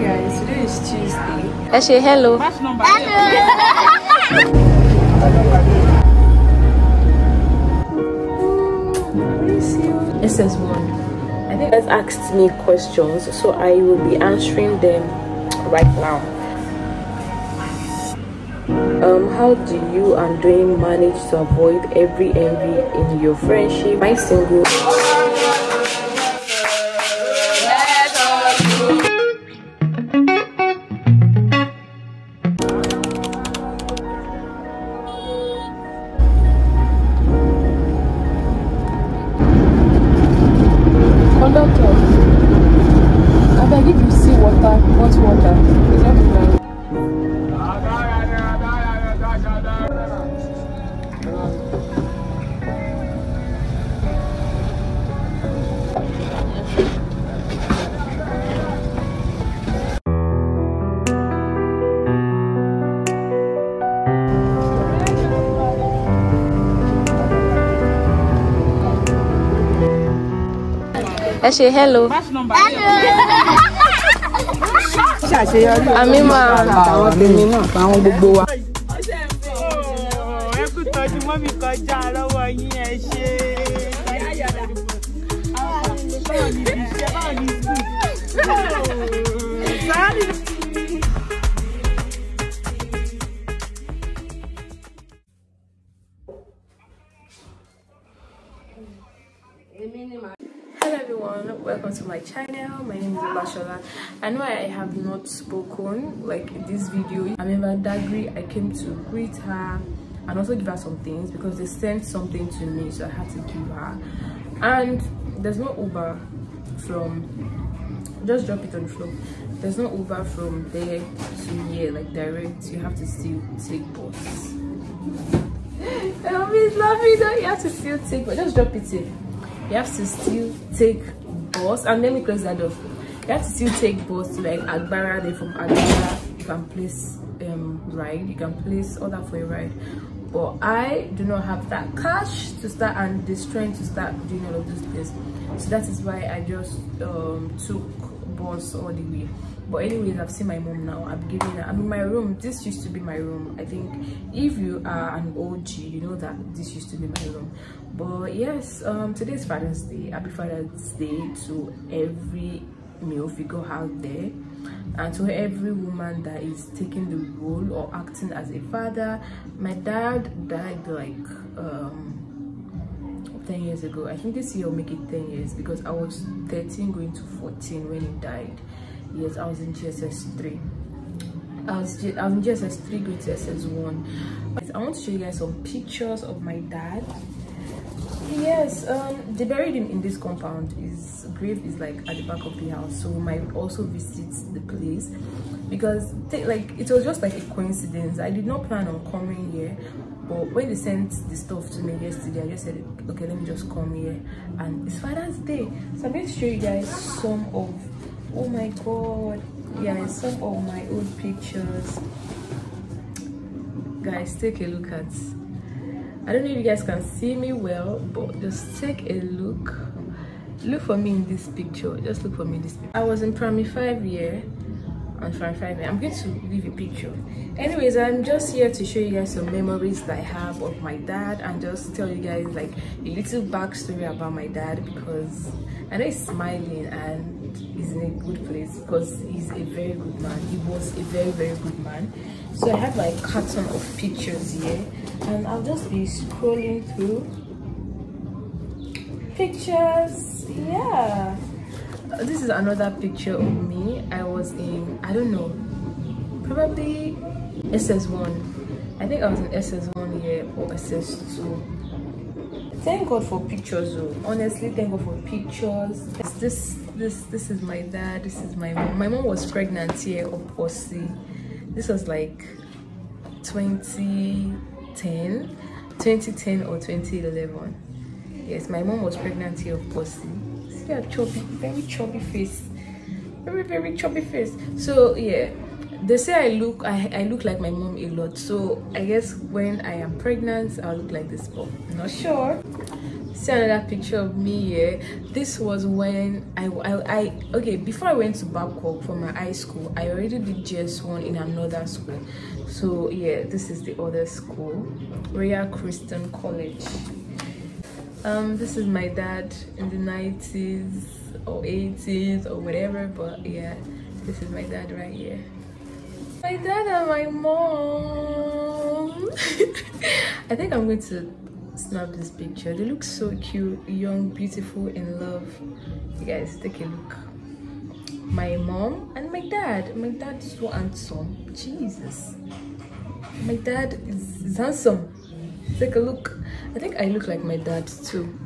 guys, today is Tuesday. Ẹ ṣe hello. SS1. I think guys asked me questions, so I will be answering them right now. Um, how do you and Dwayne manage to avoid every envy in your friendship? My single. Water, hot water, it's not enough. Ẹ ṣe hello. ṣàṣeyọrí Àmì máa. àtàwọn tèmi náà àwọn gbogbo wa. ẹ kú tọ́jú mọ́mí kọjá lọ́wọ́ yín ẹ ṣe. báwo ni iṣẹ́ báwo ni school. My name is Bashola. I know I have not spoken like in this video. I remember Badagry, I came to greet her and also give her some things because they sent something to me, so I had to give her. And there's no Uber from just drop it on the floor. There's no Uber from there to here, like direct. You have to still take bus. Elvis laughing that you have to still take but just drop it in. You have to still take and let me close that door. You have to still take bus to like Agbara, then from Agbara you can place um ride, you can place order for a ride. But I do not have that cash to start and this trying to start doing all of these things. So that is why I just um took all the way. But anyways i've seen my mom now. I'm giving her i'm in my room this used to be my room. I think if you are an og you know that this used to be my room. But yes um today's father's day. Happy father's day to every male figure out there and to every woman that is taking the role or acting as a father. My dad died like um 10 years ago i think this year will make it 10 years because i was 13 going to 14 when he died yes i was in jss 3 I was, G- I was in JSS 3 going to SS1. I want to show you guys some pictures of my dad. Yes, um, they buried him in this compound. His grave is like at the back of the house, so we might also visit the place because like it was just like a coincidence. I did not plan on coming here, but when they sent the stuff to me yesterday, I just said, okay, let me just come here. And it's Father's Day, so I'm going to show you guys some of. Oh my God! Yeah, some of my old pictures. Guys, take a look at. I don't know if you guys can see me well, but just take a look. Look for me in this picture. Just look for me in this picture. I was in primary five year. On five. I'm going to leave a picture. Anyways, I'm just here to show you guys some memories that I have of my dad and just tell you guys like a little backstory about my dad because I know he's smiling and he's in a good place because he's a very good man. He was a very very good man. So I have like a carton of pictures here and I'll just be scrolling through pictures. Yeah. This is another picture of me. I was in I don't know, probably SS1. I think I was in SS1 year or SS2 thank god for pictures though honestly thank god for pictures this this this, is my dad this is my mom my mom was pregnant here of Posse. this was like 2010 2010 or 2011 yes my mom was pregnant here of Posse. See her chubby very chubby face. Very very chubby face. So yeah. They say i look I, I look like my mom a lot. So i guess when i am pregnant i'll look like this but not sure. See another picture of me here this was when I, I i okay before i went to babcock for my high school i already did js1 in another school. So yeah this is the other school royal christian college um this is my dad in the 90s or 80s or whatever but yeah this is my dad right here. My dad and my mom. I think i'm going to snap this picture. They look so cute young beautiful in love. You guys take a look. My mom and my dad. My dad is so handsome. Jesus. My dad is, is handsome take a look. I think i look like my dad too.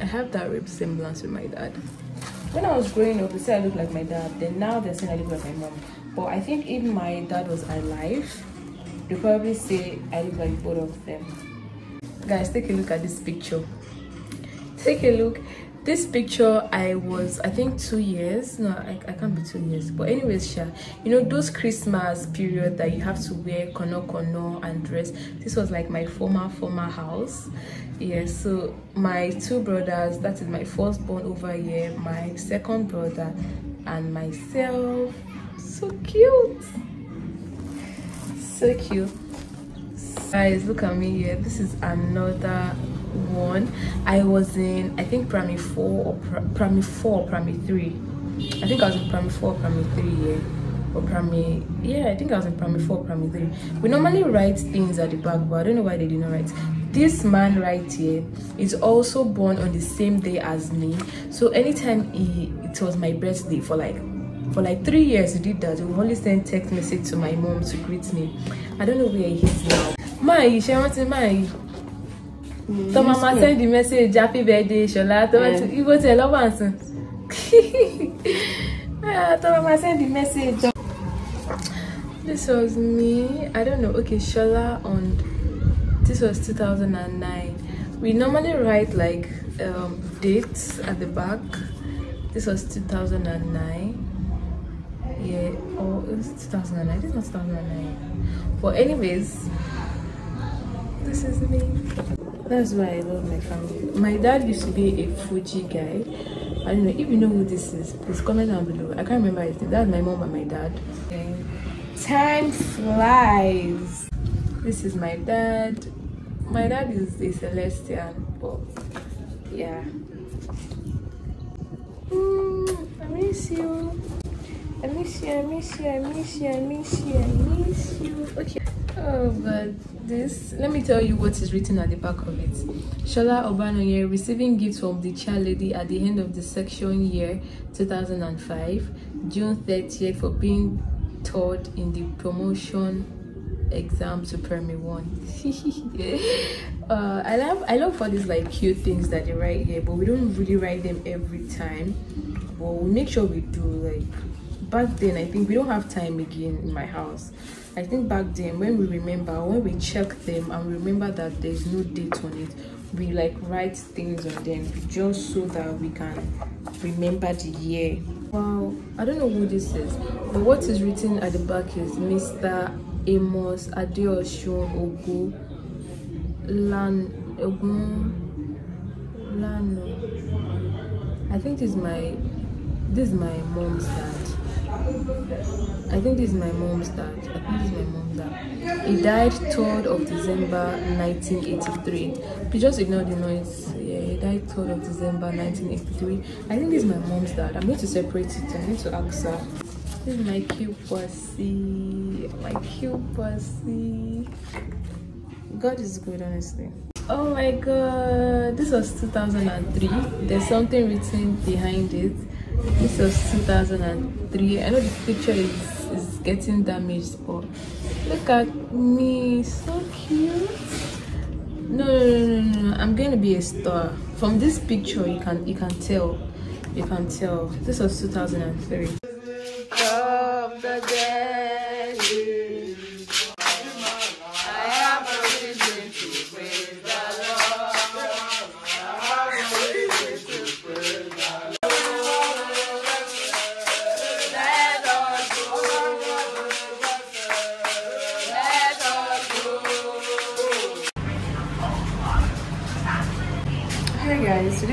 I have that resemblance with my dad. When i was growing up they said i look like my dad. Then now they're saying i look like my mom. But i think if my dad was alive they probably say i look like both of them. Guys take a look at this picture. Take a look this picture i was i think two years. No i, I can't be two years. But anyways sha you know those christmas period that you have to wear kono kono and dress this was like my former former house. Yeah so my two brothers that is my first born over here my second brother and myself. So cute. So cute. Guys look at me here. This is another one i was in i think primary four or pr primary four primary three. I think i was in primary four primary three yeah. Or primary yeah i think i was in primary four primary three. We normally write things at the back but i don't know why they did not write. This man right here is also born on the same day as me. So anytime he it was my birthday for like for like three years he did that. He would only send text message to my mom to greet me. I don't know where he is now. My ṣe rántí my tó máa máa send the message happy birthday ṣọlá. Tó máa ti ibo tiẹ̀ lọ́wọ́ àǹsán tó máa máa send the message. this was me. I don't know. Okay ṣọlá on this was 2009 we normally write like um, dates at the back. This was 2009 yeah oh it was 2009 this is not 2009 but anyways this is me that's why i love my family. My dad used to be a fuji guy. I don't know if you know who this is. Please comment down below. I can't remember his name. That's my mom and my dad. Okay. time flies. This is my dad. My dad is a celestial but yeah. Mm, i miss you. I miss you, I miss you, I miss you, I miss you, I miss you. Okay. Oh god, this let me tell you what is written at the back of it. Shola Obanoye receiving gifts from the chair lady at the end of the section year 2005, June 30th for being taught in the promotion exam to primary one. uh, I love I love all these like cute things that they write here, but we don't really write them every time. But we make sure we do like back then i think we don't have time again in my house. I think back then when we remember when we check them and remember that there's no date on it we like write things on them just so that we can remember the year. Wow i don't know who this is but what is written at the back is mr amos adeosun ogu lan ogun lano i think this is my this is my mom's dad I think this is my mom's dad. I think this is my mom's dad. He died 3rd of December 1983. Please just ignore the noise. Yeah, he died 3rd of December 1983. I think this is my mom's dad. I'm going to separate it. I need to ask her. This is my cute pussy. My cute pussy. God is good, honestly. Oh my god. This was 2003. There's something written behind it this was 2003 i know the picture is is getting damaged but look at me so cute. No no no no, no. i'm going to be a star. From this picture you can you can tell you can tell. This was 2003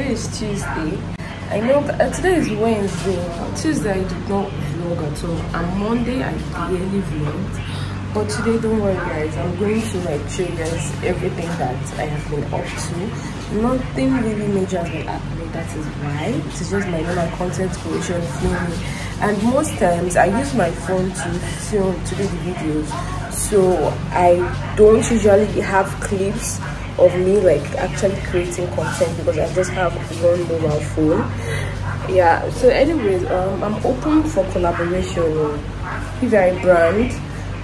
today is Tuesday. I know uh, today is Wednesday. Tuesday I did not vlog at all. And Monday I barely vlogged. But today, don't worry guys, I'm going to like show you guys everything that I have been up to. Nothing really major has been happening, that is why. It's just my normal content creation, filming. And most times I use my phone to film, to do the videos. So I don't usually have clips of me like actually creating content because I just have one mobile phone. Yeah, so anyways, um, I'm open for collaboration with very brand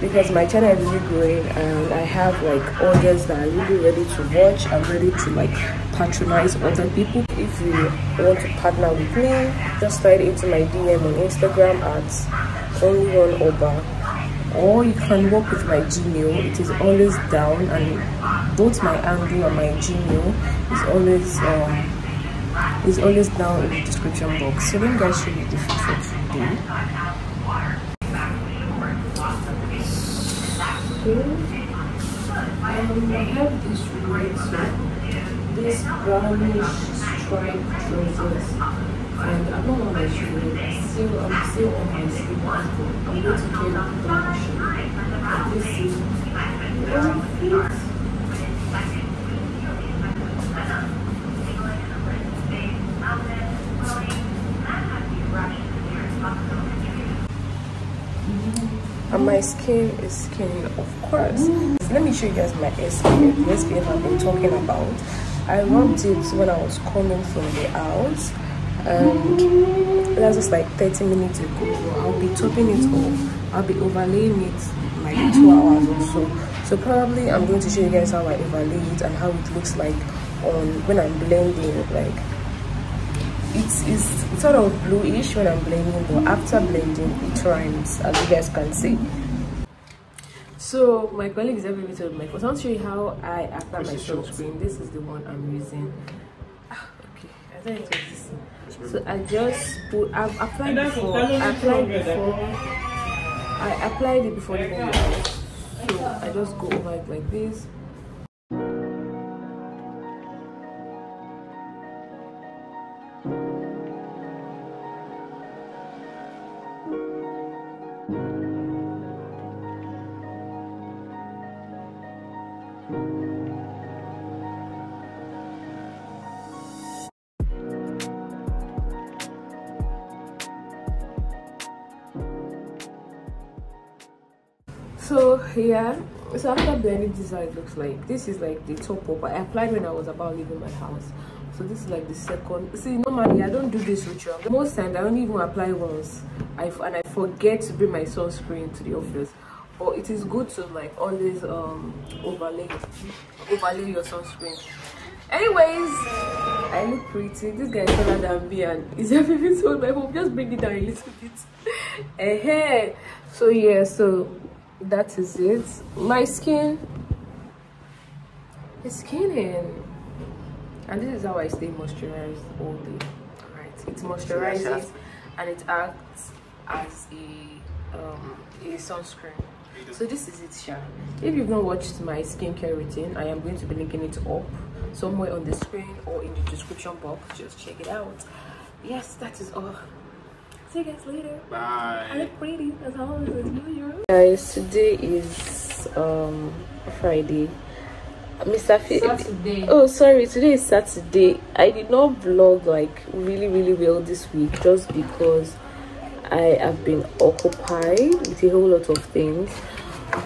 because my channel is really growing and I have like audience that are really ready to watch. I'm ready to like patronize other people. If you want to partner with me, just slide into my DM on Instagram at only one oba or you can work with my gmail. It is always down and both my handle and my gmail is always um is always down in the description box. So let me guys show you the food for today. Um, I have this this brownish striped trousers and I'm not on my shoe I'm still, I'm still on my sleep. I'm going to get the shoe. This is one feet. and my skin is skin of course let me show you guys my SPF the SPF I've been talking about I rubbed it when I was coming from the house and that's just like 30 minutes ago. I'll be topping it off. I'll be overlaying it like two hours or so. So probably i'm going to show you guys how i overlay it and how it looks like on when i'm blending like it's, it's, sort of bluish when i'm blending but after blending it rhymes as you guys can see. So my colleague is helping me to make i want to show you how i apply my sunscreen this is the one i'm using. Ah, okay. I thought it was this so i just put i've applied before i applied before i applied it before the so i just go over it like this yeah so after blending this is how it looks like. This is like the top up. I applied when i was about leaving my house. So this is like the second. See normally i don't do this ritual most times i don't even apply once. I, and i forget to bring my sunscreen to the office. But it is good to like always um overlay overlay your sunscreen. Anyways i look pretty. This guy is taller than me and is everything. So my mom just bring it down a little bit. Uh -huh. so yeah so that is it. My skin. Is skinning. And this is how i stay moisturized all day. Right. It moisturizes and it acts as a um a sunscreen. So this is it Sha. if you've not watched my skincare routine i am going to be linking it up somewhere on the screen or in the description box. Just check it out. Yes that is all. See you guys later. Bye. I look pretty as always as usual guys today is um friday. Mr F Saturday. oh sorry today is saturday. I did not vlog like really really well this week just because i have been occupied with a whole lot of things.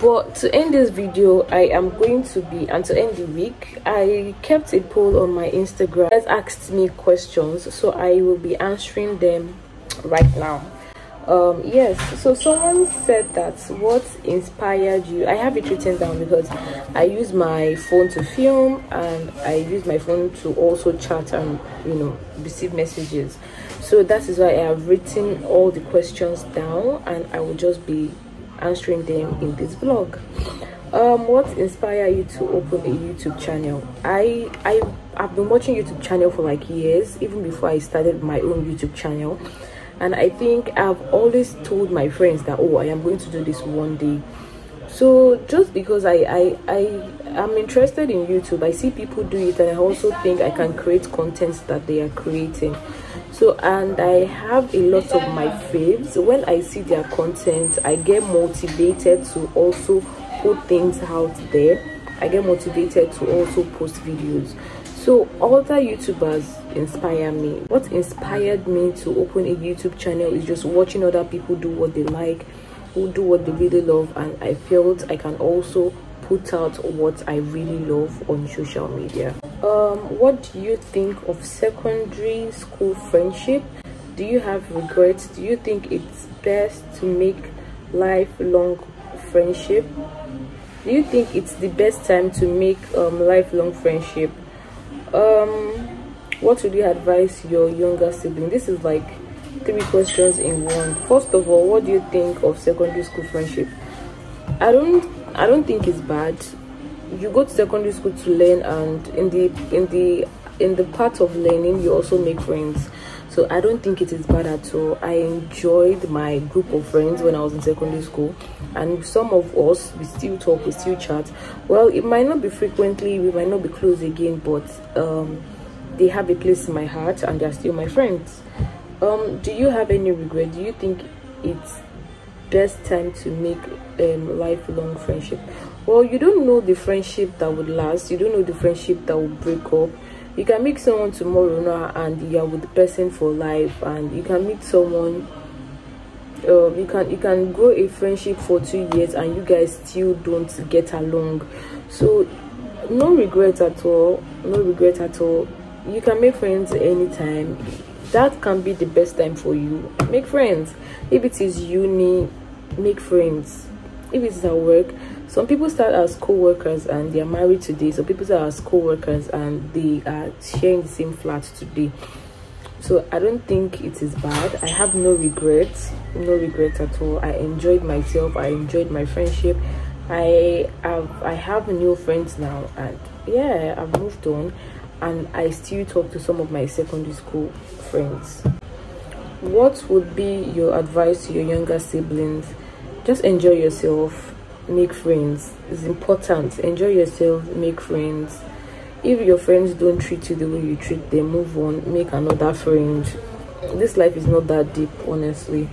But to end this video i am going to be and to end the week i kept a poll on my instagram. That asked me questions so i will be answering them right now um yes so someone said that what inspired you i have it written down because i use my phone to film and i use my phone to also chat and you know receive messages. So that is why i have written all the questions down and i will just be answering them in this vlog. Um what inspired you to open a youtube channel? I i i've been watching youtube channel for like years even before i started my own youtube channel and i think i've always told my friends that oh i am going to do this one day. So just because I, I i am interested in youtube i see people do it and i also think i can create content that they are creating. So and i have a lot of my faves. When i see their content i get motivated to also put things out there. I get motivated to also post videos so other youtubers inspire me. What inspired me to open a youtube channel is just watching other people do what they like who do what they really love and i felt i can also put out what i really love on social media. Um what do you think of secondary school friendship? Do you have regrets? Do you think it's best to make lifelong friendship? Do you think it's the best time to make um, lifelong friendship um what would you advise your younger sibling? This is like three questions in one. First of all what do you think of secondary school friendship? I don't i don't think it's bad. You go to secondary school to learn and in the in the in the part of learning you also make friends so i don't think it is bad at all. I enjoyed my group of friends when i was in secondary school. And some of us we still talk we still chat. Well it might not be frequently we might not be close again but um they have a place in my heart and they're still my friends. Um do you have any regret? Do you think it's best time to make um lifelong friendship? Well you don't know the friendship that would last. You don't know the friendship that will break up you can meet someone tomorrow now and you're with the person for life and you can meet someone uh, you can you can grow a friendship for two years and you guys still don't get along. So no regret at all no regret at all. You can make friends anytime. That can be the best time for you. Make friends. If it is uni make friends. If it's at work some people start as co-workers and they are married today. So people start as co-workers and they are sharing the same flat today. So i don't think it is bad. I have no regrets no regrets at all. I enjoyed myself. I enjoyed my friendship. I have i have new friends now and yeah i've moved on and i still talk to some of my secondary school friends. What would be your advice to your younger siblings? Just enjoy yourself make friends. It's important. Enjoy yourself make friends. If your friends don't treat you the way you treat them move on make another friend. This life is not that deep honestly.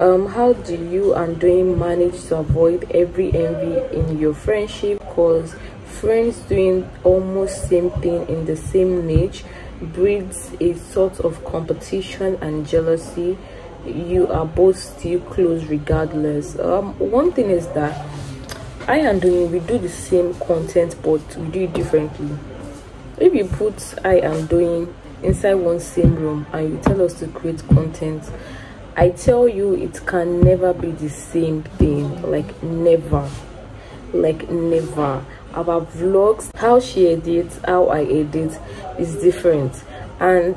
Um how do you and doing manage to avoid every envy in your friendship? Cause friends doing almost same thing in the same niche breeds a sort of competition and jealousy. You are both still close regardless. Um one thing is that i and doing we do the same content but we do it differently. If you put i am doing inside one same room and you tell us to create content i tell you it can never be the same thing. Like never. Like never. Our vlogs how she edits how i edit is different. And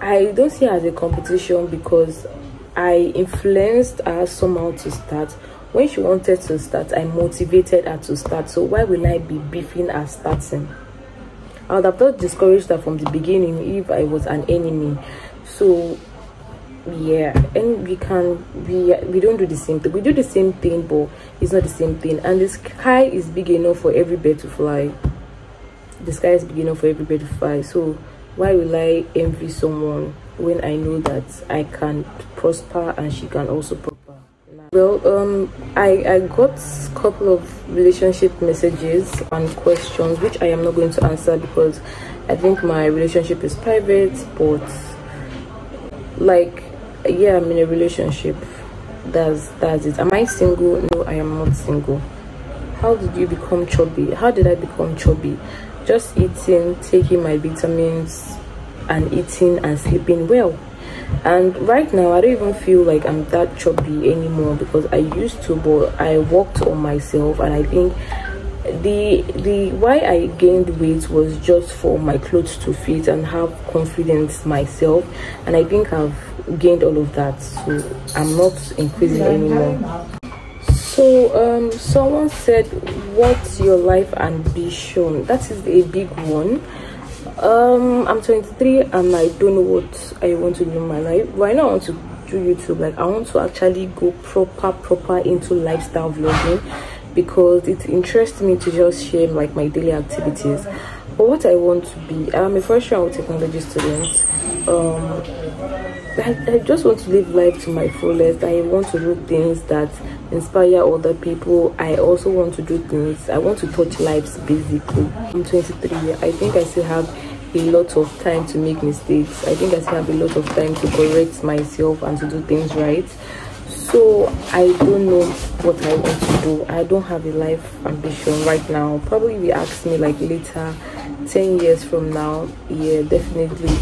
i don't see it as a competition because i influenced her somehow to start when she wanted to start i motivated her to start. So why will i be beefing her starting? I would have not discouraged her from the beginning if i was an enemy. So yeah. And we can we we don't do the same thing. We do the same thing but it's not the same thing. And the sky is big enough for every bird to fly. The sky is big enough for every bird to fly. So why will i envy someone when i know that i can prosper and she can also prosper well um i i got a couple of relationship messages and questions which i am not going to answer because i think my relationship is private but like yeah i'm in a relationship. That's that's it. Am i single? No i am not single. How did you become chubby? How did i become chubby? Just eating taking my vitamins and eating and sleeping well and right now i don't even feel like i'm that chubby anymore because i used to but i worked on myself and i think the the why i gained weight was just for my clothes to fit and have confidence myself. And i think i've gained all of that so i'm not increasing anymore. so um someone said what's your life ambition? That is a big one um i'm 23 and i don't know what i want to do in my life right now i want to do youtube. Like i want to actually go proper proper into lifestyle vlogging because it interests me to just share like my daily activities. But what i want to be i'm a first round technology student. Um I, I just want to live life to my fullest. I want to do things that inspire other people. I also want to do things i want to touch lives basically. I'm 23 i think i still have a lot of time to make mistakes. I think i still have a lot of time to correct myself and to do things right. So i don't know what i want to do. I don't have a life ambition right now. Probably if you ask me like later 10 years from now yeah definitely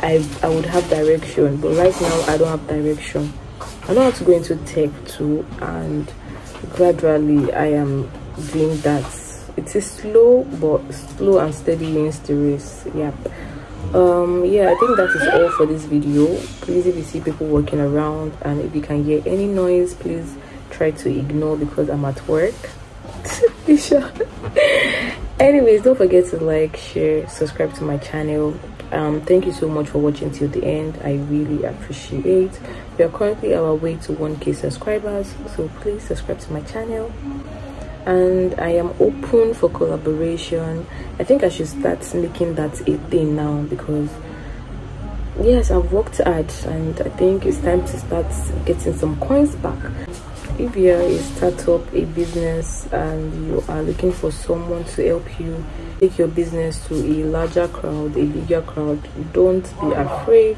i i would have direction. But right now i don't have direction. I know how to go into tech too and gradually i am doing that. It is slow but slow and steady wins the race. Yep. Um yeah i think that is all for this video. Please if you see people walking around and if you can hear any noise please try to ignore because i'm at work anyways don't forget to like share subscribe to my channel. Um thank you so much for watching till the end. I really appreciate. We are currently our way to 1k subscribers so please subscribe to my channel. And i am open for collaboration. I think i should start making that a thing now because yes i've worked hard and i think it's time to start getting some coins back if you're a startup a business and you are looking for someone to help you take your business to a larger crowd a bigger crowd don't be afraid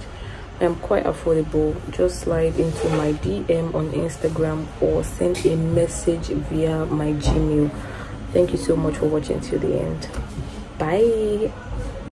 I'm quite affordable. Just slide into my DM on Instagram or send a message via my Gmail. Thank you so much for watching till the end. Bye.